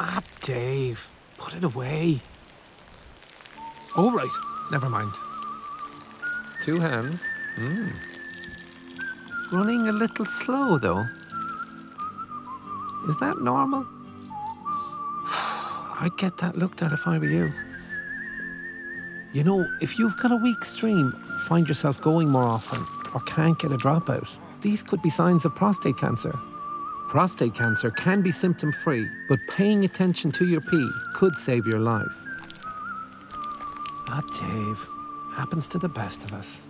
Ah, Dave, put it away. All right, never mind. Two hands. Mm. Running a little slow, though. Is that normal? I'd get that looked at if I were you. You know, if you've got a weak stream, find yourself going more often, or can't get a dropout, these could be signs of prostate cancer. Prostate cancer can be symptom free, but paying attention to your pee could save your life. Ah, Dave, happens to the best of us.